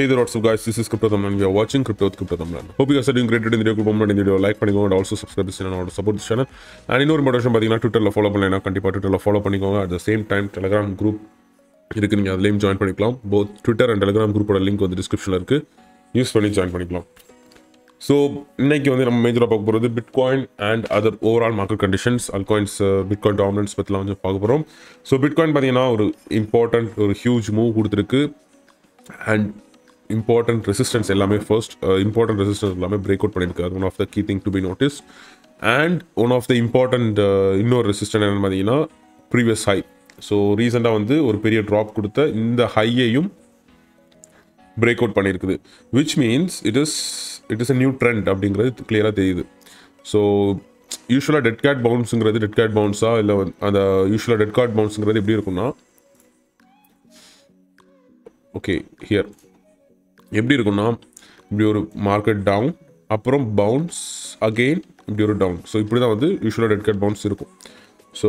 Hey there, what's up guys? This is Crypto Tamlan. We are watching Crypto with Crypto Tamlan. Hope you guys are doing great in the video. Group video like பண்ணிக்கோங்க and also subscribe this channel and support this channel. And இன்னொரு motivation பார்த்தீங்கன்னா ட்விட்டரில் follow பண்ணலைன்னா கண்டிப்பாக ட்விட்டரில் follow பண்ணிக்கோங்க at the same time Telegram group இருக்குது நீங்கள் அதுலேயும் ஜாயின் பண்ணிக்கலாம் போத் ட்விட்டர் அண்ட் டெலிகிராம் குரூப்போட லிங்க் வந்து டிஸ்கிரிப்ஷனில் இருக்குது யூஸ் பண்ணி ஜாயின் பண்ணிக்கலாம் ஸோ இன்றைக்கி வந்து நம்ம மேஜராக பார்க்க போகிறது bitcoin and other overall market conditions altcoins bitcoin dominance பற்றிலாம் வந்து பார்க்க போகிறோம் ஸோ பிட்காயின் பார்த்தீங்கன்னா ஒரு இம்பார்ட்டண்ட் ஒரு ஹியூஜ் மூவ் கொடுத்துருக்கு அண்ட் இம்பார்ட்டன்ட் ரெசிஸ்டன்ஸ் எல்லாமே ஃபர்ஸ்ட் இம்பார்ட்டன்ட் ரெசிஸ்டன்ஸ் எல்லாமே பிரேக் அவுட் பண்ணியிருக்காரு. One of the key thing to be notice and one of the important இன்னொரு ரெசிஸ்டன் என்னென்னு பார்த்தீங்கன்னா ப்ரீவியஸ் ஹை ஸோ ரீசெண்டாக வந்து ஒரு பெரிய ட்ராப் கொடுத்த இந்த ஹையையும் பிரேக் அவுட் பண்ணியிருக்குது. Which means it is it is a new trend அப்படிங்கிறது கிளியராக தெரியுது. ஸோ யூஸ்வலாக டெட் கேட் பவுன்ஸுங்கிறது டெட் கேட் பவுன்ஸா இல்லை அந்த யூஸ்வலாக டெட் கார்ட் பவுன்ஸுங்கிறது எப்படி இருக்கும்னா ஓகே ஹியர் எப்படி இருக்கும்னா இப்படி ஒரு மார்க்கெட் டவுன் அப்புறம் பவுன்ஸ் அகெயின் இப்படி ஒரு டவுன் ஸோ இப்படி தான் வந்து யூஸ்வலாக டெட் கட் பவுன்ஸ் இருக்கும். ஸோ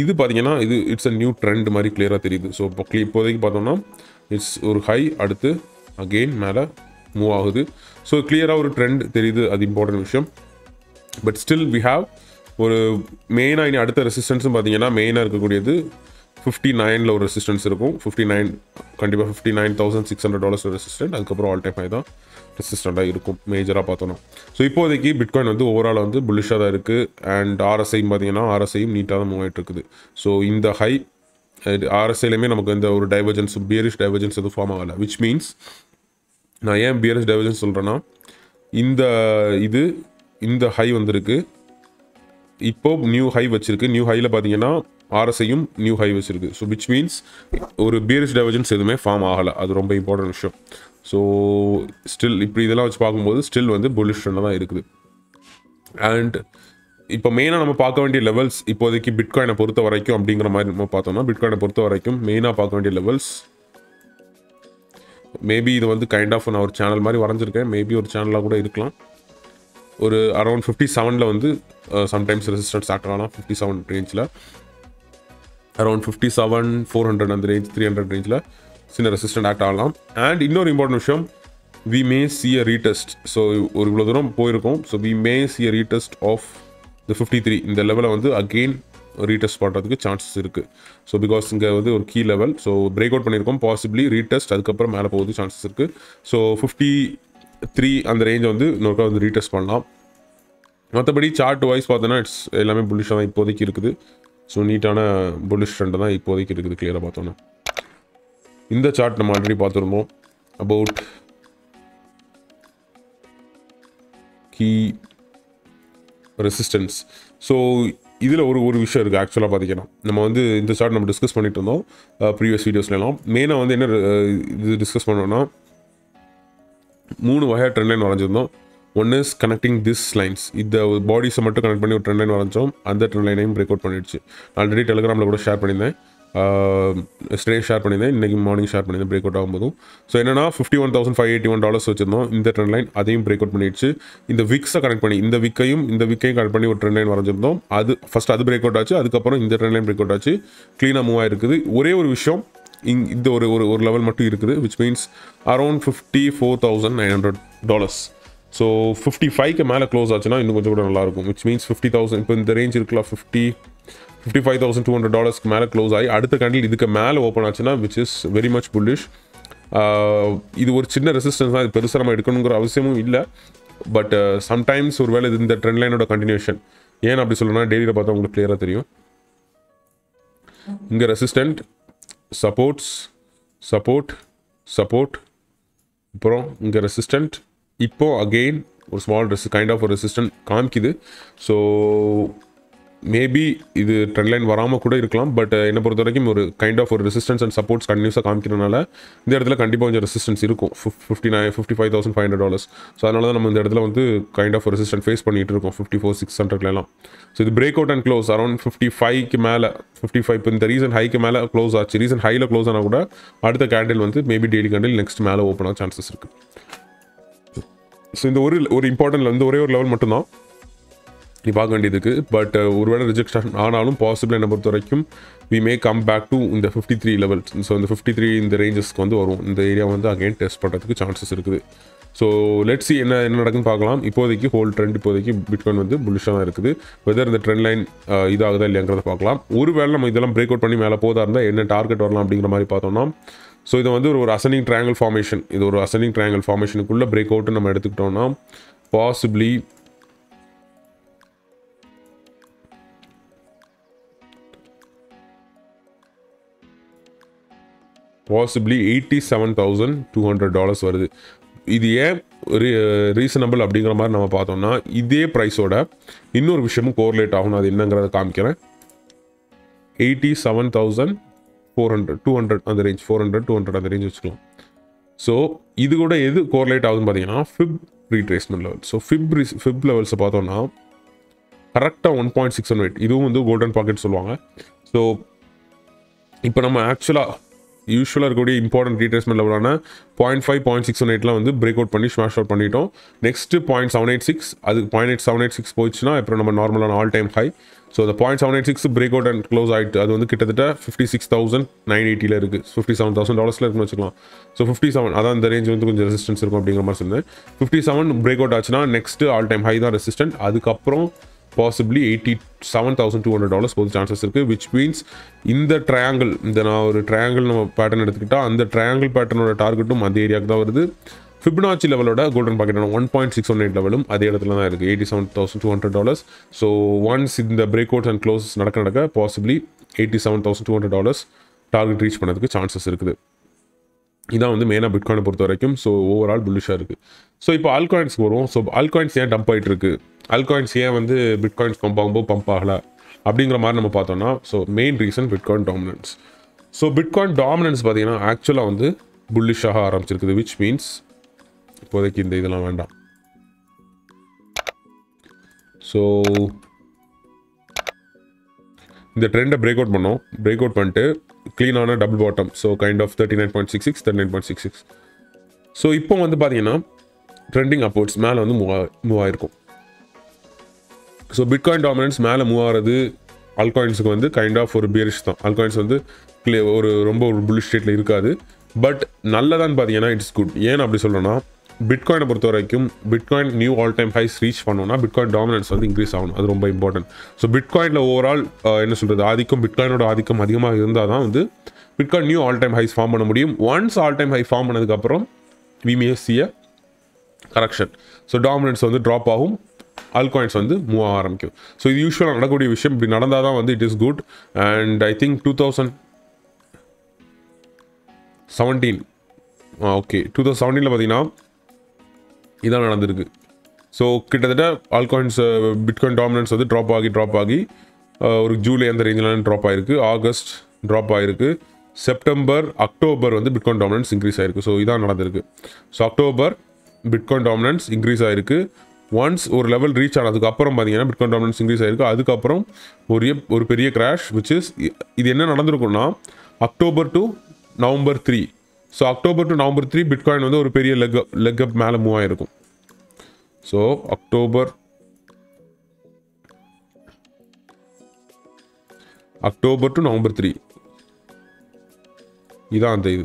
இது பார்த்தீங்கன்னா இது இட்ஸ் அ நியூ ட்ரெண்ட் மாதிரி கிளியராக தெரியுது. ஸோ இப்போ இப்போதைக்கு பார்த்தோம்னா இட்ஸ் ஒரு ஹை அடுத்து அகெயின் மேலே மூவ் ஆகுது. ஸோ கிளியராக ஒரு ட்ரெண்ட் தெரியுது அது இம்பார்ட்டன்ட் விஷயம். பட் ஸ்டில் வி ஹாவ் ஒரு மெயினாக இனி அடுத்த ரெசிஸ்டன்ஸும் பார்த்தீங்கன்னா மெயினாக இருக்கக்கூடியது ஃபிஃப்டி நைனில் ஒரு ரெசிஸ்டன்ஸ் இருக்கும். ஃபிஃப்டி நைன் கண்டிப்பாக fifty nine thousand six hundred dollars resistant அதுக்கப்புறம் ஆல் டைம் ஹை தான் ரெசிஸ்டண்ட்டாக இருக்கும். மேஜராக பார்த்தோன்னா ஸோ இப்போதைக்கு பிட்காயின் வந்து ஓவரால் வந்து புல்லிஷாக தான் இருக்குது அண்ட் ஆர்எஸ்ஐயும் பார்த்தீங்கன்னா ஆர்எஸ்ஐயும் நீட்டாக தான் மூவ் ஆகிட்டு இருக்குது. ஸோ இந்த ஹை ஆர்எஸ்ஐலையுமே நமக்கு இந்த ஒரு டைவர்ஜன்ஸ் பியரிஷ் டைவர்ஜன்ஸ் எதுவும் ஃபார்ம் ஆகலை. விச் மீன்ஸ் நான் ஏன் பியரிஷ் டைவர்ஜன்ஸ் சொல்கிறேன்னா இந்த இது இந்த ஹை வந்திருக்கு. இப்போது நியூ ஹை வச்சுருக்கு. நியூ ஹையில் பார்த்தீங்கன்னா ஆர்எஸ்ஐயும் நியூ ஹைவேஸ் இருக்குது ஸோ விச் மீன்ஸ் ஒரு பியரிஷ் டைவர்ஜன்ஸ் எதுவுமே ஃபார்ம் ஆகலை. அது ரொம்ப இம்பார்ட்டன்ட் விஷயம். ஸோ ஸ்டில் இப்படி இதெல்லாம் வச்சு பார்க்கும்போது ஸ்டில் வந்து புல்லிஷ் தான் இருக்குது. அண்ட் இப்போ மெயினாக நம்ம பார்க்க வேண்டிய லெவல்ஸ் இப்போதைக்கு பிட்காயினை பொறுத்த வரைக்கும் அப்படிங்கிற மாதிரி நம்ம பார்த்தோம்னா பிட்காயினை பொறுத்த வரைக்கும் மெயினாக பார்க்க வேண்டிய லெவல்ஸ் மேபி இது வந்து கைண்ட் ஆஃப் நான் ஒரு சேனல் மாதிரி வரைஞ்சிருக்கேன். மேபி ஒரு சேனலாக கூட இருக்கலாம். ஒரு அரௌண்ட் ஃபிஃப்டி செவனில் வந்து சம்டைம்ஸ் ரெசிஸ்டன்ஸ் ஆக்டர் ஆகலாம் ஃபிஃப்டி செவன் ரேஞ்சில் around fifty seven four hundred அந்த ரேஞ்ச் த்ரீ ஹண்ட்ரட் ரேஞ்சில் சின்ன ரெசிஸ்டன்ட் ஆக்ட் ஆகலாம். அண்ட் இன்னொரு இம்பார்ட்டன்ட் விஷயம் we may see a retest so ஒரு இவ்வளோ தூரம் போயிருக்கோம். So we may see a retest of the fifty three இந்த லெவலை வந்து அகெயின் ரீடெஸ்ட் பண்ணுறதுக்கு சான்சஸ் இருக்குது ஸோ பிகாஸ் இங்கே வந்து ஒரு key level so break out பண்ணியிருக்கோம். பாசிபிளி ரீடெஸ்ட் அதுக்கப்புறம் மேலே போகுது சான்சஸ் இருக்குது ஸோ ஃபிஃப்டி த்ரீ அந்த ரேஞ்சை வந்து இன்னொருக்கா வந்து ரீடெஸ்ட் பண்ணலாம். மற்றபடி சார்ட் வைஸ் பார்த்தோன்னா இட்ஸ் எல்லாமே புல்லிஷாக தான் இப்போதைக்கு இருக்குது. ஸோ நீட்டான புல்லிஷ் ட்ரெண்டு தான் இப்போதைக்கு இருக்குது கிளியராக பார்த்தோன்னா இந்த சார்ட் நம்ம ஆல்ரெடி பார்த்துருந்தோம். அபவுட் கீ ரெசிஸ்டன்ஸ் ஸோ இதில் ஒரு ஒரு விஷயம் இருக்குது ஆக்சுவலாக பார்த்தீங்கன்னா நம்ம வந்து இந்த சார்ட் நம்ம டிஸ்கஸ் பண்ணிட்டு இருந்தோம் ப்ரீவியஸ் வீடியோஸ்லாம் மெயினாக வந்து என்ன இது டிஸ்கஸ் பண்ணோம்னா மூணு வகையாக trend line வரைஞ்சிருந்தோம். One is connecting this lines இந்த பாடிஸை மட்டும் கனெக்ட் பண்ணி ஒரு ட்ரெண்ட் லைன் வரைஞ்சோம். அந்த ட்ரெண்ட் லைனையும் பிரேக் அவுட் பண்ணிடுச்சு. ஆல்ரெடி டெலிகிராமில் கூட ஷேர் பண்ணியிருந்தேன். ஸ்டே ஷேர் பண்ணியிருந்தேன். இன்றைக்கி மார்னிங் ஷேர் பண்ணியிருந்தேன். பிரேக் அவுட் ஆகும்போதும். ஸோ என்னன்னா fifty one thousand five eighty one dollars வச்சிருந்தோம். இந்த ட்ரெண்ட் லைன் அதையும் பிரேக் அவுட் பண்ணிடுச்சு. இந்த விக்ஸை கனெக்ட் பண்ணி இந்த விக்கையும் இந்த விக்கையும் கனெக்ட் பண்ணி ஒரு ட்ரெண்ட் லைன் வரைஞ்சிருந்தோம். அது ஃபஸ்ட் அது பிரேக் அவுட் ஆச்சு. அதுக்கப்புறம் இந்த ட்ரெண்ட் லைன் பிரேக் அவுட் ஆச்சு க்ளீனாக மூவ் ஆயிருக்குது. ஒரே ஒரு விஷயம் இங் இந்த ஒரு ஒரு ஒரு லெவல் மட்டும் இருக்குது which means around fifty four thousand nine hundred dollars so fifty ஃபைவ்க்கு மேலே க்ளோஸ் ஆச்சுன்னா இன்னும் கொஞ்சம் கூட நல்லாயிருக்கும். விச் மீன்ஸ் ஃபிஃப்டி தௌசண்ட் இப்போ இந்த ரேஞ்ச் இருக்கலாம் fifty fifty five thousand two hundred டாலர்ஸ்க்கு மேலே க்ளோஸ் ஆகி அடுத்த கண்டில் இதுக்கு மேலே ஓப்பன் ஆச்சுன்னா which is very much bullish இது ஒரு சின்ன ரெசிஸ்டன்ஸ் தான் இது பெருசாக நம்ம எடுக்கணுங்கிற அவசியமும் இல்லை. பட் சம்டைம்ஸ் ஒரு வேளை இது இந்த ட்ரெண்ட் லைனோட கண்டினியூஷன் ஏன் அப்படி சொல்லணும்னா டெய்லியில் பார்த்தா உங்களுக்கு கிளியராக தெரியும். இங்கே ரெசிஸ்டன்ட் சப்போர்ட்ஸ் சப்போர்ட் சப்போர்ட் அப்புறம் இங்கே ரெசிஸ்டன்ட் இப்போது அகெயின் ஒரு ஸ்மால் ரெஸ் கைண்ட் ஆஃப் ஒரு ரெசிஸ்டன்ட் காமிக்குது. ஸோ மேபி இது ட்ரெண்ட் லைன் வராமல் கூட இருக்கலாம் பட் uh, என்னை பொறுத்த வரைக்கும் ஒரு கைண்ட் ஆஃப் ஒரு ரெசிஸ்டன்ஸ் அண்ட் சப்போர்ட்ஸ் கண்டினியூஸாக காமிக்கிறனால இந்த இடத்துல கண்டிப்பாக கொஞ்சம் ரெசிஸ்டன்ஸ் இருக்கும். Fifty nine fifty five thousand five hundred dollars so அதனால தான் நம்ம இந்த இடத்துல வந்து கைண்ட் ஆஃப் ரெசிஸ்டன்ட் ஃபேஸ் பண்ணிட்டு இருக்கோம். ஃபிஃப்டி ஃபோர் சிக்ஸ் ஹண்ட்ரட்லாம் ஸோ இது break out and close around fifty ஃபைவ்க்கு மேலே ஃபிஃப்டி ஃபைவ் இப்போ இந்த ரீசன் ஹைக்கு மேலே க்ளோஸ் ஆச்சு. ரீசன் ஹையில் க்ளோஸ் ஆனால் கூட அடுத்த கேண்டில் வந்து மேபி டெய்லி கேண்டில் நெக்ஸ்ட் மேலே ஓப்பன் ஆக சான்சஸ் இருக்குது ஸோ இந்த ஒரு ஒரு இம்பார்ட்டன்ட் வந்து ஒரே ஒரு லெவல் மட்டும்தான். நீ பார்க்க வேண்டியதுக்கு பட் uh, ஒருவேளை ரிஜெக்ஷன் ஆனாலும் பாசிபிள் என்னை பொறுத்த வரைக்கும் we may come back to இந்த ஃபிஃப்டி த்ரீ லெவல்ஸ் ஸோ இந்த ஃபிஃப்டி த்ரீ இந்த ரேஞ்சஸ்க்கு வந்து வரும் இந்த ஏரியா வந்து அகைன் டெஸ்ட் பண்ணுறதுக்கு சான்சஸ் இருக்குது. ஸோ லெட்ஸி என்ன என்ன நடக்குன்னு பார்க்கலாம். இப்போதைக்கு ஹோல் ட்ரெண்ட் இப்போதைக்கு பிட்காயின் வந்து புல்லிஷாக தான் இருக்குது. வெதர் இந்த ட்ரெண்ட் லைன் uh, இதாகுதா இல்லையாங்கிறத பார்க்கலாம். ஒருவேளை நம்ம இதெல்லாம் பிரேக் அவுட் பண்ணி மேலே போதா இருந்தால் என்ன டார்கெட் வரலாம் அப்படிங்கிற மாதிரி பார்த்தோம்னா ஸோ இது வந்து ஒரு அசனிங் ட்ரையாங்கல் ஃபார்மேஷன் இது ஒரு அசனிங் ட்ரையாங்கல் ஃபார்மேஷனுக்குள்ளே பிரேக் அவுட் நம்ம எடுத்துக்கிட்டோம்னா possibly possibly eighty seven thousand two hundred dollars வருது. இது ஏன் ரீசனபிள் அப்படிங்கிற மாதிரி நம்ம பார்த்தோம்னா இதே ப்ரைஸோட இன்னொரு விஷயமும் கோர்லேட் ஆகும் அது என்னங்கிறத காமிக்கிறேன். Eighty seven thousand four hundred two hundred அந்த range four hundred two hundred அந்த ரேஞ்ச் வச்சுக்கலாம். ஸோ இது கூட எது கோர்லேட் ஆகுதுன்னு பார்த்தீங்கன்னா fib retracement level so fib raise fib லெவல்ஸை பார்த்தோம்னா கரெக்டாக one point six one eight இதுவும் வந்து கோல்டன் பாக்கெட் சொல்லுவாங்க. ஸோ இப்போ நம்ம ஆக்சுவலாக யூஸ்வலாக இருக்கக்கூடிய இம்பார்ட்டன்ட் ரீட்ரேஸ்மெண்ட் லெவலான point five point six one எயிட்லாம் வந்து பிரேக் அவுட் பண்ணி ஸ்மாஷ் அவுட் பண்ணிட்டோம். Next point seven eight six அது point eight seven eight six போயிடுச்சுன்னா அப்புறம் நம்ம நார்மலான ஆல் டைம் ஹை ஸோ அந்த point seven eight six break out and close ஆகிட்டு அது வந்து கிட்டத்தட்ட ஃபிஃப்டி சிக்ஸ் தௌசண்ட் நைன் எயிட்டியில் இருக்குது ஃபிஃப்டி செவன் தௌசண்ட் டாலர்ஸில் இருக்குன்னு வச்சுக்கலாம். ஸோ ஃபிஃப்டி செவன் அதான் அந்த ரேஞ்ச் வந்து கொஞ்சம் ரெசிஸ்டன்ஸ் இருக்கும் அப்படிங்கிற மாதிரி சொன்னேன். ஃபிஃப்டி செவன் பிரேக் அவுட் ஆச்சுன்னா நெக்ஸ்ட் ஆல் டைம் ஹை தான் ரெசிஸ்டன்ட் அதுக்கப்புறம் possibly eighty seven thousand two hundred dollars போது சான்சஸ் இருக்குது விச் மீன்ஸ் இந்த ட்ரையாங்கிள் இந்த நான் ஒரு ட்ரையாங்கிள் நம்ம பேட்டர்ன் எடுத்துக்கிட்டால் அந்த ட்ரையாங்கிள் பேட்டர்னோட டார்கெட்டும் அந்த ஏரியாவுக்கு தான் வருது. Fibonacci லெவலோட golden pocket one point six one eight லெவலும் அதே இடத்துல தான் இருக்குது eighty seven thousand two hundred dollars so once இந்த பிரேக் அவுட்ஸ் அண்ட் க்ளோஸ் நடக்க நடக்க possibly eighty seven thousand two hundred dollars target reach பண்ணதுக்கு சான்சஸ் இருக்குது. இதான் வந்து மெயினாக பிட்காயினை பொறுத்த வரைக்கும் ஸோ ஓவரால் புல்லிஷாக இருக்குது ஸோ இப்போ ஆல்காயின்ஸ்க்கு வருவோம் ஸோ ஆல்காயின்ஸ் ஏன் டம்ப் ஆகிட்டு இருக்கு? ஆல்காயின்ஸ் ஏன் வந்து பிட்காயின்ஸ் பம்ப் ஆகும்போது பம்ப் ஆகலை? அப்படிங்கிற மாதிரி நம்ம பார்த்தோம்னா so main reason bitcoin dominance so bitcoin dominance பார்த்தீங்கன்னா ஆக்சுவலாக வந்து புல்லிஷாக ஆரம்பிச்சிருக்குது விச் மீன்ஸ் இப்போதைக்கு இந்த இதெல்லாம் வேண்டாம். ஸோ இந்த ட்ரெண்டை பிரேக் அவுட் பண்ணோம். பிரேக் அவுட் பண்ணிட்டு க்ளீனான double bottom so kind of thirty nine point six six thirty nine point six six so இப்போ வந்து பார்த்தீங்கன்னா ட்ரெண்டிங் அப்போர்ட்ஸ் மேலே வந்து மூவ் மூவ் ஆயிருக்கும். ஸோ பிட்காயின் டாமினன்ஸ் மேலே மூவ் ஆகிறது ஆல்காயின்ஸுக்கு வந்து கைண்ட் ஆஃப் ஒரு பியரிஷ் தான். அல்காயின்ஸ் வந்து ஒரு ரொம்ப ஒரு புல்லிஷ் ஸ்டேட்டில் இருக்காது. பட் நல்லதான்னு பார்த்தீங்கன்னா இட்ஸ் குட் ஏன் அப்படி சொல்கிறேன்னா பிட்காயினை பொறுத்த வரைக்கும் bitcoin new all time highs reach பண்ணோம்னா பிட்காயின் டாமினன்ஸ் வந்து இன்க்ரீஸ் ஆகணும். அது ரொம்ப இம்பார்ட்டன்ட் ஸோ பிட்காயினில் ஓவரால் என்ன சொல்கிறது ஆதிக்கம் பிட்காயினோட ஆதிக்கம் அதிகமாக இருந்தால் தான் வந்து bitcoin new all time highs form பண்ண முடியும். Once all time high form பண்ணதுக்கப்புறம் விமிஎஸ்சியை கரெக்ஷன் ஸோ டாமினன்ஸ் வந்து ட்ராப் ஆகும். ஆல்காயின்ஸ் வந்து மூவ் ஆக ஆரம்பிக்கும். ஸோ இது யூஸ்வலாக நடக்கக்கூடிய விஷயம். இப்படி நடந்தால் தான் வந்து it is good and I think two thousand seventeen okay two thousand செவன்டீனில் பார்த்தீங்கன்னா இதான் நடந்திருக்கு. ஸோ கிட்டத்தட்ட ஆல்காயின்ஸ் பிட்காயின் டாமினன்ஸ் வந்து ட்ராப் ஆகி ட்ராப் ஆகி uh, ஒரு ஜூலை அந்த ரேஞ்சில் ட்ராப் ஆயிருக்கு. ஆகஸ்ட் ட்ராப் ஆயிருக்கு. செப்டம்பர் அக்டோபர் வந்து பிட்காயின் டாமினன்ஸ் இன்க்ரீஸ் ஆயிருக்கு. ஸோ இதான் நடந்திருக்கு. So October bitcoin dominance increase ஆயிருக்கு. ஒன்ஸ் ஒரு லெவல் ரீச் ஆனதுக்கு அப்புறம் பார்த்தீங்கன்னா பிட்காயின் டாமினன்ஸ் இன்க்ரீஸ் ஆயிருக்கு. அதுக்கப்புறம் ஒரு ஒரு பெரிய கிராஷ் விச் இஸ் இது என்ன நடந்திருக்குன்னா October to November three so October to November three bitcoin வந்து ஒரு பெரிய லெக் லெக் அப் மேலே மூவ் ஆகிருக்கும் so October October to November three இதான் அந்த இது.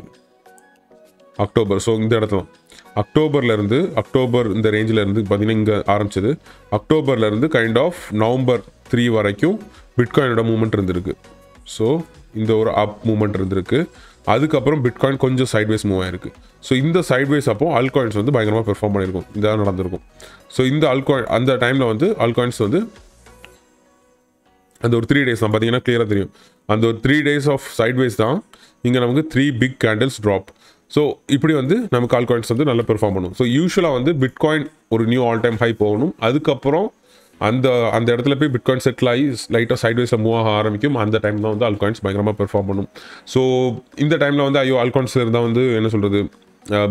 அக்டோபர் ஸோ இந்த இடத்துல. அக்டோபர்லேருந்து அக்டோபர் இந்த ரேஞ்சில் இருந்து பார்த்தீங்கன்னா இங்கே ஆரம்பிச்சது. அக்டோபர்லேருந்து கைண்ட் ஆஃப் நவம்பர் த்ரீ வரைக்கும் பிட்காயினோட மூமெண்ட் இருந்திருக்கு. ஸோ இந்த ஒரு அப் மூமெண்ட் இருந்திருக்கு. அதுக்கப்புறம் பிட்காயின் கொஞ்சம் சைட்வேஸ் மூவ் ஆயிருக்கு. ஸோ இந்த சைட்வேஸ் அப்போ ஆல்காயின்ஸ் வந்து பயங்கரமாக பெர்ஃபார்ம் பண்ணியிருக்கும். இதாக நடந்திருக்கும். ஸோ இந்த ஆல்காயின் அந்த டைமில் வந்து ஆல்காயின்ஸ் வந்து அந்த ஒரு த்ரீ டேஸ் தான் பார்த்தீங்கன்னா கிளியராக தெரியும். அந்த ஒரு த்ரீ டேஸ் ஆஃப் சைட்வேஸ் தான் இங்கே நமக்கு three big candles drop so இப்படி வந்து நமக்கு ஆல்காயின்ஸ் வந்து நல்லா பெர்ஃபார்ம் பண்ணும். ஸோ யூஸ்வலாக வந்து பிட்காயின் ஒரு நியூ ஆல் டைம் ஹை போகணும். அதுக்கப்புறம் அந்த அந்த இடத்துல போய் பிட்காயின் செட்டில் ஆகி லைட்டாக சைட்வேஸில் மூவ் ஆக ஆரம்பிக்கும். அந்த டைம் தான் வந்து ஆல்காயின்ஸ் பயங்கரமாக பெர்ஃபார்ம் பண்ணும். ஸோ இந்த டைமில் வந்து ஐயோ ஆல்காயின்ஸ் இருந்தால் வந்து என்ன சொல்கிறது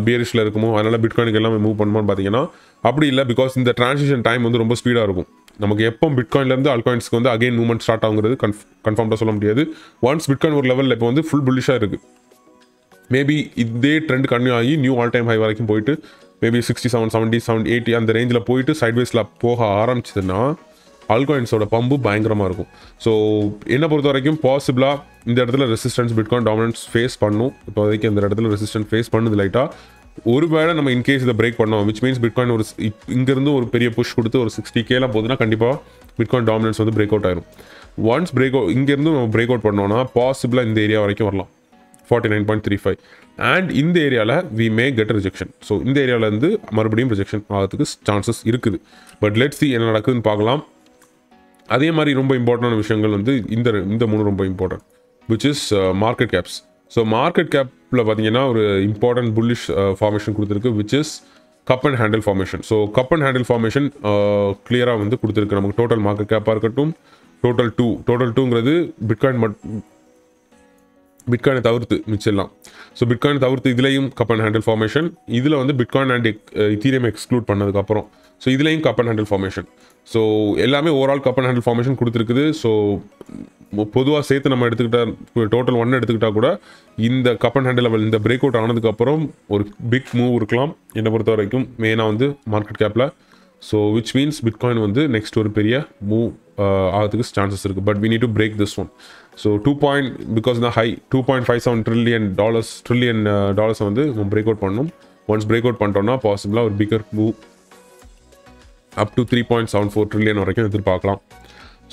பியரிஷில் இருக்குமோ அதனால் பிட்காயினுக்கு எல்லாமே மூவ் பண்ணுமான்னு பார்த்தீங்கன்னா அப்படி இல்லை பிகாஸ் இந்த ட்ரான்சிஷன் டைம் வந்து ரொம்ப ஸ்பீடாக இருக்கும். நமக்கு எப்போ பிட்காயின்லேருந்து ஆல்காயின்ஸ்க்கு வந்து அகைன் மூவ்மெண்ட் ஸ்டார்ட் ஆகுங்கிறது கன்ஃப் கன்ஃபார்ம்டாக சொல்ல முடியாது. ஒன்ஸ் பிட்காயின் ஒரு லெவலில் இப்போ வந்து ஃபுல் புல்லிஷாக இருக்குது மேபி இதே ட்ரெண்ட் கன்யூ ஆகி நியூ ஆல் டைம் ஹை வரைக்கும் போயிட்டு maybe sixty seven seventy seven eighty அந்த ரேஞ்சில் போயிட்டு சைட்வேஸில் போக ஆரம்பிச்சதுன்னா ஆல்காயின்ஸோட பம்பு பயங்கரமாக இருக்கும். ஸோ என்னை பொறுத்த வரைக்கும் பாசிபிளாக இந்த இடத்துல ரெசிஸ்டன்ஸ் பிட்காயின் டாமினன்ஸ் ஃபேஸ் பண்ணும். இப்போதைக்கு இந்த இடத்துல ரெசிஸ்டன்ஸ் ஃபேஸ் பண்ணுது லைட்டாக ஒருவேளை நம்ம இன்கேஸ் இதை பிரேக் பண்ணோம் விச் மீன்ஸ் பிட்காயின் ஒரு இங்கேருந்து ஒரு பெரிய புஷ் கொடுத்து ஒரு சிக்ஸ்டி கேலாம் போகுதுன்னா கண்டிப்பாக பிட்காயின் டாமினன்ஸ் வந்து பிரேக் அவுட் ஆயிரும். ஒன்ஸ் பிரேக் அவுட் இங்கேருந்து நம்ம பிரேக் அவுட் பண்ணோம்னா பாசிபிளாக இந்த ஏரியா வரைக்கும் வரலாம். Forty nine point three five and இந்த ஏரியாவில் we may get rejection so இந்த ஏரியாவிலேருந்து மறுபடியும் ரிஜெக்ஷன் ஆகிறதுக்கு சான்சஸ் இருக்குது. பட் லெட் சி என்ன நடக்குதுன்னு பார்க்கலாம். அதே மாதிரி ரொம்ப இம்பார்ட்டண்டான விஷயங்கள் வந்து இந்த இந்த மூணு ரொம்ப important which is market caps so market கேப்பில் பார்த்தீங்கன்னா ஒரு இம்பார்ட்டன்ட் புல்லிஷ் ஃபார்மேஷன் கொடுத்துருக்கு which is cup and handle formation so cup and handle formation கிளியராக வந்து கொடுத்துருக்கு. நமக்கு டோட்டல் மார்க்கெட் கேப்பாக இருக்கட்டும் டோட்டல் டூ டோட்டல் டூங்கிறது பிட்காயின் மட் பிட்காயினை தவிர்த்து மிச்செல்லாம். ஸோ பிட்காயின் தவிர்த்து இதுலேயும் கப் அண்ட் ஹேண்டில் ஃபார்மேஷன் இதில் வந்து பிட்காயின் அண்ட் இத்தீரியம் எக்ஸ்க்ளூட் பண்ணதுக்கப்புறம் ஸோ இதுலேயும் cup and handle formation so எல்லாமே overall cup and handle formation கொடுத்துருக்குது. ஸோ பொதுவாக சேர்த்து நம்ம எடுத்துக்கிட்டா டோட்டல் ஒன் எடுத்துக்கிட்டால் கூட இந்த கப் அண்ட் ஹேண்டில் லெவல் இந்த பிரேக் அவுட் ஆனதுக்கப்புறம் ஒரு பிக் மூவ் இருக்கலாம். என்னை பொறுத்த வரைக்கும் மெயினாக வந்து மார்க்கெட் கேப்பில் ஸோ விச் மீன்ஸ் பிட்காயின் வந்து நெக்ஸ்ட் ஒரு பெரிய மூவ் uh, ஆகிறதுக்கு சான்சஸ் இருக்குது but we need to break this one so two point because தான் high two point five seven trillion dollars trillion டாலர்ஸை வந்து நம்ம பிரேக் அவுட் பண்ணணும். ஒன்ஸ் பிரேக் அவுட் பண்ணிட்டோம்னா பாசிபிளாக ஒரு bigger move up to three point seven four trillion வரைக்கும் எதிர்பார்க்கலாம்.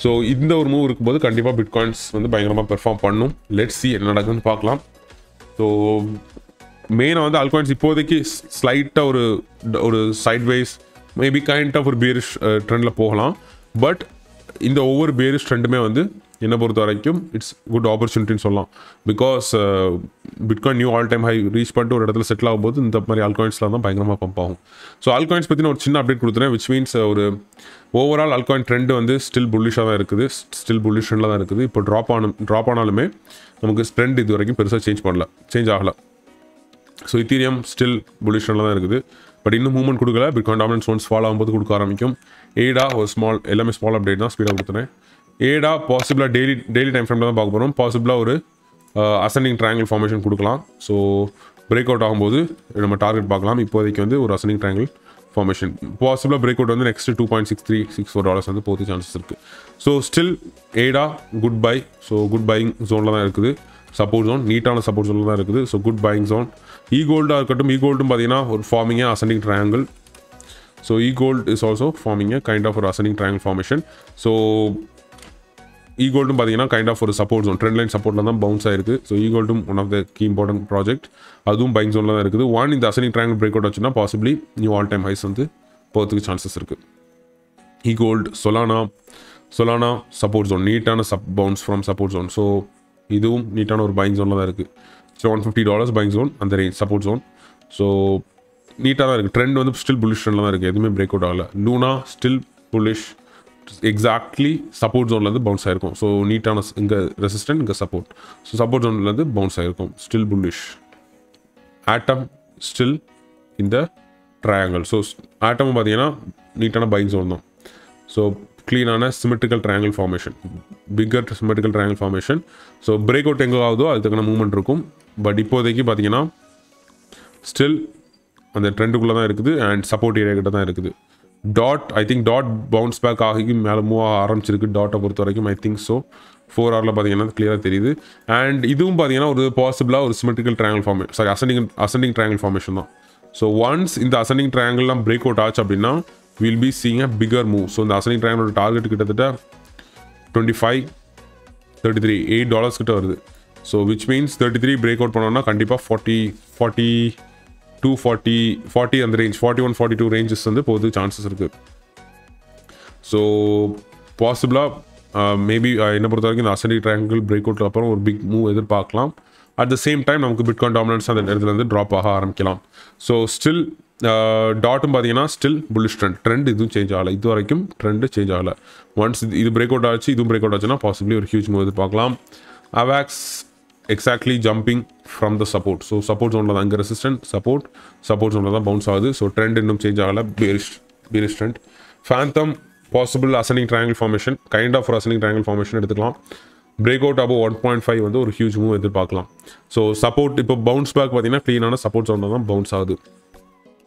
So இந்த ஒரு மூவ் இருக்கும்போது கண்டிப்பாக பிட்காயின்ஸ் வந்து பயங்கரமாக பெர்ஃபார்ம் பண்ணும். லெட் சி என்ன நடக்குதுன்னு பார்க்கலாம். ஸோ மெயினாக வந்து அல்காயின்ஸ் இப்போதைக்கு ஸ்லைட்டாக ஒரு ஒரு சைட்வைஸ் மேபி கைண்ட் ஆஃப் ஒரு பேரிஷ் ட்ரெண்டில் uh, போகலாம். பட் இந்த ஒவ்வொரு பேரிஷ் ட்ரெண்டுமே வந்து என்னை பொறுத்த வரைக்கும் இட்ஸ் குட் ஆப்பர்ச்சுனிட்டின்னு சொல்லலாம். Because bitcoin new all time high reach பண்ணிட்டு ஒரு இடத்துல செட்டில் ஆகும்போது இந்த மாதிரி ஆல்காயின்ஸ்லாம் தான் பயங்கரமாக பம்ப் ஆகும். ஸோ ஆல்காயின்ஸ் பற்றி ஒரு சின்ன அப்டேட் கொடுத்துறேன் விச் மீன்ஸ் uh, ஒரு ஓவரால் ஆல்காயின் ட்ரெண்ட் வந்து ஸ்டில் புல்லிஷாக தான் இருக்குது. ஸ்டில் புல்லிஷனில் தான் இருக்குது. இப்போ ட்ராப் ஆன ட்ராப் ஆனாலுமே நமக்கு ட்ரெண்ட் இது வரைக்கும் பெருசாக சேஞ்ச் பண்ணல. சேஞ்ச் ஆகலை. ஸோ இத்தீரியம் ஸ்டில் புலிஷனில் தான் இருக்குது. பட் இன்னும் மூவ்மெண்ட் கொடுக்கல. பிட்காயின் டாமினன்ஸ் ஒன்ஸ் ஃபாலோ ஆகும்போது கொடுக்க ஆரம்பிக்கும். ஏடா ஒரு ஸ்மால் எல்லாமே ஸ்மால் அப்டேட் தான் ஸ்பீடாக கொடுத்துனேன் ஏடா பாசிபிளாக டெய்லி டெய்லி டைம் ஃப்ரேமில் தான் பார்க்க போகிறோம் பாசிபிளாக ஒரு அசனிங் ட்ராங்கிள் ஃபார்மேஷன் கொடுக்கலாம். ஸோ பிரேக் அவுட் ஆகும்போது நம்ம டார்கெட் பார்க்கலாம். இப்போதைக்கு வந்து ஒரு அசனிங் ட்ராங்கிள் ஃபார்மேஷன் பாசிபிளாக பிரேக் அவுட் வந்து next two point six three six four dollars வந்து போகிறது சான்சஸ் இருக்குது so still ADA good buy so good buying ஜோனில் தான் இருக்குது. சப்போர்ட் ஜோன் நீட்டான சப்போர்ட் ஜோன் தான் இருக்குது. So good buying zone E கோல்டாக இருக்கட்டும் இ கோல்டும் பார்த்தீங்கன்னா ஒரு ஃபார்மிங்கே ascending triangle so E gold is also forming kind of ஒரு ascending triangle formation so E கோல்டும் பார்த்தீங்கன்னா கைண்ட் ஆஃப் ஒரு சப்போர்ட் ஜோன் ட்ரெண்ட் லைன் சப்போர்ட்டில் தான் பவுன்ஸ் ஆயிருக்கு. So E கோல்டும் one of the key important project அதுவும் பைங் ஜோனில் தான் இருக்குது. ஒன் இந்த அசனிங் ட்ரையாங்கிள் பிரேக் அவுட் ஆச்சுன்னா possibly new all time highs வந்து போகிறதுக்கு சான்சஸ் இருக்குது E gold Solana Solana support zone நீட்டான sub bounce from support zone so இதுவும் நீட்டான ஒரு பைங் ஜோனில் தான் இருக்குது so one fifty dollars buying zone அந்த ரேஞ்ச் சப்போர்ட் ஜோன் ஸோ நீட்டாக தான் இருக்குது ட்ரெண்ட் வந்து ஸ்டில் புல்லிஷ் ட்ரெண்டில் தான் இருக்குது எதுவுமே பிரேக் அவுட் ஆகலை. Luna still bullish exactly support ஜோன்லேருந்து bounce ஆகிருக்கும் ஸோ நீட்டான இங்கே ரெசிஸ்டன்ட் இங்கே சப்போர்ட் ஸோ சப்போர்ட் ஜோன்லேருந்து பவுன்ஸ் ஆகிருக்கும் ஸ்டில் புல்லிஷ் ஆட்டம் ஸ்டில் இந்த ட்ரையாங்கிள் ஸோ ஆட்டமும் பார்த்தீங்கன்னா நீட்டான பைங் ஜோன் தான். So க்ளீனான symmetrical triangle formation bigger symmetrical triangle formation so break out எங்கே ஆகுதோ அதுக்கான மூவ்மெண்ட் இருக்கும். பட் இப்போதைக்கு பார்த்தீங்கன்னா ஸ்டில் அந்த ட்ரெண்டுக்குள்ளே தான் இருக்குது அண்ட் சப்போர்ட் ஏரியா கிட்ட தான் இருக்குது. Dot I think Dot bounce back ஆகி மேலே மூவ் ஆக ஆரம்பிச்சிருக்கு. டாட்டை பொறுத்த வரைக்கும் ஐ திங்க் ஸோ ஃபோர் ஹவரில் பார்த்தீங்கன்னா கிளியராக தெரியுது. அண்ட் இதுவும் பார்த்தீங்கன்னா ஒரு பாசிபிளாக ஒரு symmetrical triangle formation sorry ascending ascending triangle formation தான். ஸோ ஒன்ஸ் இந்த அசண்டிங் ட்ரையாங்கிள்லாம் பிரேக் அவுட் ஆச்சு அப்படின்னா will be seeing a bigger move so இந்த அசெண்டிங் ட்ரையாங்கிளோட டார்கெட் கிட்டத்தட்ட twenty five thirty three eight dollars கிட்ட வருது. So which means thirty three break out பண்ணோம்னா கண்டிப்பாக forty forty two forty forty அந்த range forty one forty two ranges வந்து போகுது சான்சஸ் இருக்குது ஸோ பாசிபிளாக மேபி என்னை பொறுத்த வரைக்கும் இந்த அசடி ட்ரையாங்கிள் பிரேக் அவுட் அப்புறம் ஒரு பிக் மூவ் எதிர்பார்க்கலாம். அட் த சேம் டைம் நமக்கு பிட்காயின் டாமினன்ஸ் அந்த இடத்துல இருந்து ட்ராப் ஆக ஆரம்பிக்கலாம். ஸோ ஸ்டில் டாட்டும் பார்த்தீங்கன்னா ஸ்டில் புல்லிஷ் ட்ரெண்ட் ட்ரெண்ட் இதுவும் சேஞ்ச் ஆகலை. இது வரைக்கும் ட்ரெண்டு சேஞ்ச் ஆகலை. ஒன்ஸ் இது இது பிரேக் அவுட் ஆச்சு இதுவும் பிரேக் அவுட் ஆச்சுன்னா பாசிபிளி ஒரு ஹியூஜ் மூவ் எதிர்பார்க்கலாம். Avax exactly jumping from the support so support ஜோனில் தான் அங்கே ரெசிஸ்டன்ட் சப்போர்ட் சப்போர்ட் ஜோனில் தான் பவுன்ஸ் ஆகுது. ஸோ ட்ரெண்ட் இன்னும் சேஞ்ச் ஆகலை. Bearish bearish trend phantom possible அசனிங் triangle formation kind of அசனிங் triangle formation எடுத்துக்கலாம். Break out above one point five வந்து ஒரு ஹியூஜ் மூவ் எதிர்பார்க்கலாம். ஸோ சப்போர்ட் இப்போ பவுன்ஸ் பேக் பார்த்தீங்கன்னா க்ளீனான சப்போர்ட் ஜோனில் தான் பவுன்ஸ் ஆகுது.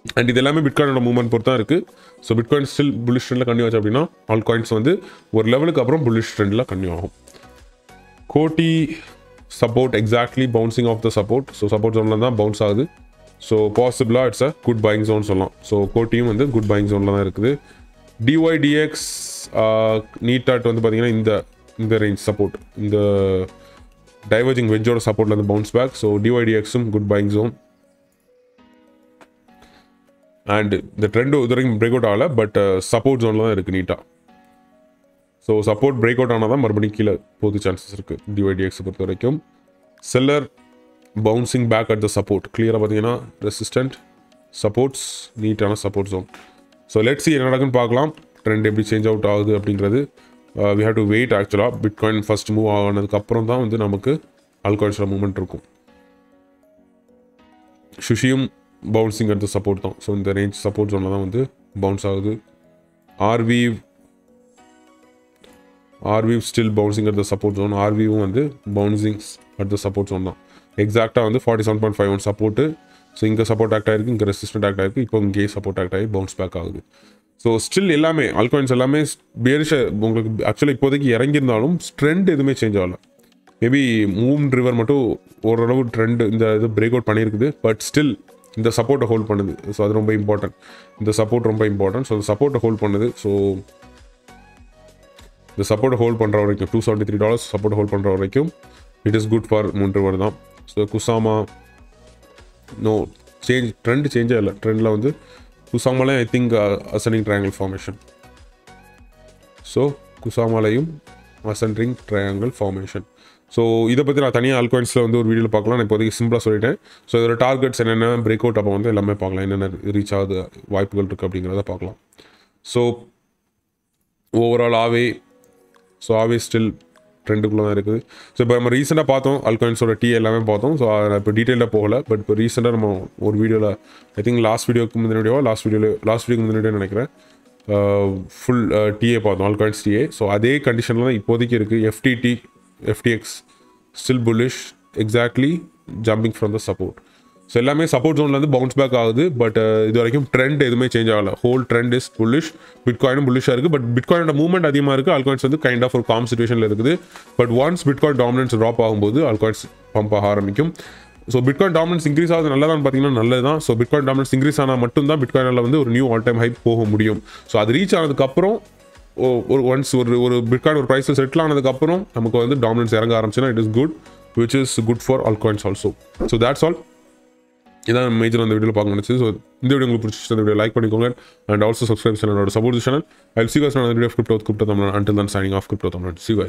அண்ட் இது எல்லாமே பிட்காயினோட மூவ்மெண்ட் பொறுத்து தான் இருக்குது ஸோ பிட்காயின் ஸ்டில் புல்லிஷ் ட்ரெண்டில் கன்யூ ஆச்சு அப்படின்னா ஆல் காயின்ஸ் வந்து ஒரு லெவலுக்கு அப்புறம் புல்லிஷ் ட்ரெண்டில் கன்யூ ஆகும். Coti support exactly bouncing off the support so support ஜோனில் தான் பவுன்ஸ் ஆகுது. So பாசிபிளாக it's a good buying zone சொல்லலாம். ஸோ கோட்டியும் வந்து குட் பையிங் ஜோனில் தான் இருக்குது. டிஒய்டிஎக்ஸ் நீட்டாட் வந்து பார்த்தீங்கன்னா இந்த இந்த ரேஞ்ச் சப்போர்ட் இந்த டைவர்ஜிங் வெஜ்ஜோட சப்போர்ட்லேருந்து பவுன்ஸ் பேக் ஸோ டிஒய்டிஎக்ஸும் குட் பையிங் ஜோன் அண்ட் இந்த ட்ரெண்டு இது வரைக்கும் பிரேக் அவுட் ஆகலை பட் சப்போர்ட் ஜோனில் தான் இருக்குது நீட்டாக ஸோ சப்போர்ட் பிரேக் அவுட் ஆனால் தான் மறுபடியும் கீழே போது சான்சஸ் இருக்குது டிஒய்டிஎக்ஸ் பொறுத்த வரைக்கும். Celer bouncing back at the support கிளியராக பார்த்தீங்கன்னா ரெசிஸ்டன்ட் சப்போர்ட்ஸ் நீட்டான சப்போர்ட் ஜோன் ஸோ லெட்ஸ் என்ன நடக்குன்னு பார்க்கலாம். ட்ரெண்ட் எப்படி சேஞ்ச் அவுட் ஆகுது அப்படிங்கிறது. வி ஹேவ் டு வெயிட் ஆக்சுவலாக பிட்காயின் ஃபஸ்ட் மூவ் ஆனதுக்கப்புறம் தான் வந்து நமக்கு ஆல்காயின்ஸோட மூமெண்ட் இருக்கும். சுஷியும் பவுன்சிங் சப்போர்ட் தான். ஸோ இந்த ரேஞ்ச் சப்போர்ட் ஜோனில் தான் வந்து பவுன்ஸ் ஆகுது. RV RV still bouncing at the support zone ஆர்வியும் வந்து bouncings at the support zone தான். எக்ஸாக்டாக வந்து forty seven point five one support so இங்கே சப்போர்ட் ஆக்ட் ஆகிருக்கு இங்கே ரெசிஸ்டன்ட் ஆக்ட் ஆகிருக்கு இப்போ இங்கே சப்போர்ட் ஆக்ட் ஆகி பவுன்ஸ் பேக் ஆகுது. ஸோ ஸ்டில் எல்லாமே ஆல்காயின்ஸ் எல்லாமே பேரிஷ உங்களுக்கு ஆக்சுவலாக இப்போதைக்கு இறங்கியிருந்தாலும் ஸ்ட்ரெண்ட் எதுவுமே சேஞ்ச் ஆகல. மேபி மூன் ரிவர் மட்டும் ஓரளவு ட்ரெண்ட் இந்த இது பிரேக் அவுட் பண்ணியிருக்குது. பட் ஸ்டில் இந்த சப்போர்ட்டை ஹோல்ட் பண்ணுது. ஸோ அது ரொம்ப இம்பார்ட்டன்ட் இந்த சப்போர்ட் ரொம்ப இம்பார்ட்டன்ட் ஸோ சப்போர்ட்டை ஹோல்ட் பண்ணுது. ஸோ இந்த சப்போர்ட்டை ஹோல்ட் பண்ணுற வரைக்கும் two seventy three dollars support hold பண்ணுற வரைக்கும் இட் இஸ் குட் ஃபார் மூன்று ரிவர் தான். So Kusama no change trend சேஞ்சே இல்லை. ட்ரெண்டில் வந்து குசாமாலே ஐ திங்க் அசனிங் ட்ரையாங்கிள் ஃபார்மேஷன் ஸோ குசாமாலையும் அசன்ட்ரிங் ட்ரையாங்கிள் ஃபார்மேஷன் ஸோ இதை பற்றி நான் தனியாக ஆல்காயின்ஸில் வந்து ஒரு வீடியோவில் பார்க்கலாம். நான் இப்போதைக்கு சிம்பிளாக சொல்லிட்டேன். ஸோ இதோட டார்கெட்ஸ் என்னென்ன பிரேக் அவுட் அப்போ வந்து எல்லாமே பார்க்கலாம். என்னென்ன ரீச் ஆகுது வாய்ப்புகள் இருக்குது அப்படிங்கிறத பார்க்கலாம். So overall Aave so Aave still ட்ரெண்டுக்குள்ளே தான் இருக்குது. ஸோ இப்போ நம்ம ரீசெண்டாக பார்த்தோம் அல்காயின்ஸோட டீ எல்லாமே பார்த்தோம். ஸோ அதை இப்போ டீட்டெயிலாக போகல. பட் இப்போ ரீசெண்டாக நம்ம ஒரு வீடியோவில் ஐ திங்க் லாஸ்ட் வீடியோக்கு முந்தின வீடியோ லாஸ்ட் வீடியோவில் லாஸ்ட் வீடியோக்கு முந்தின வீடியோ நினைக்கிறேன் uh, ஃபுல் டிஏ uh, பார்த்தோம் ஆல்காயின்ஸ் டிஏ ஸோ அதே கண்டிஷனில் தான் இப்போதைக்கு இருக்குது FTT FTX still bullish exactly jumping from the support so எல்லாமே சப்போர்ட் ஜோன்லேருந்து பவுன்ஸ் பேக் ஆகுது பட் uh, இது வரைக்கும் ட்ரெண்ட் எதுவுமே சேஞ்ச் ஆகலை. ஹோல் ட்ரெண்ட் இஸ் புல்லிஷ் பிட்காயினும் புல்லிஷாக இருக்குது பட் பிட்காயினோட மூவ்மெண்ட் அதிகமாக இருக்குது ஆல்காயின்ஸ் வந்து கைண்ட் ஆஃப் ஒரு காம் சுச்சுவேஷனில் இருக்குது. But once Bitcoin dominance drop ஆகும்போது ஆல்காயின்ஸ் பம்ப் ஆக ஆரம்பிக்கும். ஸோ பிட்காயின் டாமினன்ஸ் இன்க்ரீஸ் ஆகுது நல்லதான் பார்த்தீங்கன்னா நல்லது தான் ஸோ பிட்காயின் டாமினன்ஸ் இன்க்ரீஸ் ஆனால் மட்டும் தான் பிட்காயினில் வந்து ஒரு நியூ ஆல் டைம் ஹைப் போக முடியும். ஸோ அது ரீச் ஆனதுக்கப்புறம் ஒரு ஒன்ஸ் ஒரு ஒரு பிட்காயின் ஒரு ப்ரைஸில் செட்டில் ஆனதுக்கப்புறம் நமக்கு வந்து டாமினன்ஸ் இறங்க ஆரம்பிச்சுன்னா it is good which is good for altcoins also so that's all இதான் மேஜர் அந்த வீடியோவில் பார்க்க நினச்சி ஸோ இந்த வீடியோ உங்களுக்கு பிடிச்சிச்சு அந்த வீடியோ லைக் பண்ணிக்கோங்க. அண்ட் ஆல்சோ சப்ஸ்கிரைப் சேனலோட support channel I see guys on another crypto of Tamil until தான் signing off crypto Tamil see you